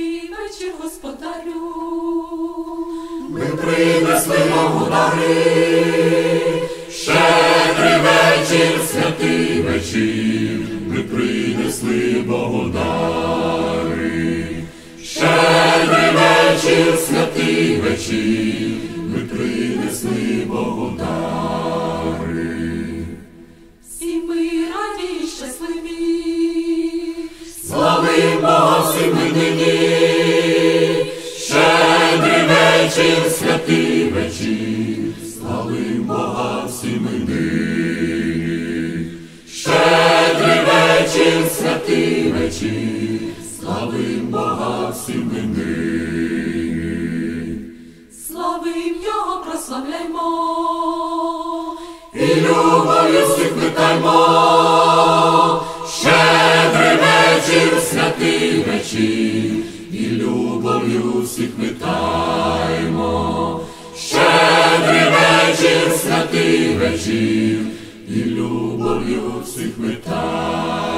Щедрий вечір, господарю. Ми принесли Богу дари, щедрий вечір, святий вечір, ми принесли Богу дари, щедрий вечір, святий вечір, ми принесли Богу дари. Всі ми раді й щасливі. Славим Бога всі ми вечір, святий вечір, славим Бога всі ми нині, щедрий вечір, святий вечір, славим Бога всі ми нині. Славим Його, прославляймо. І любов'ю всіх питаймо, щедрий вечір, святий вечір, і любов'ю всіх питаймо, вечір, святий вечір, і любов'ю всіх питаймо.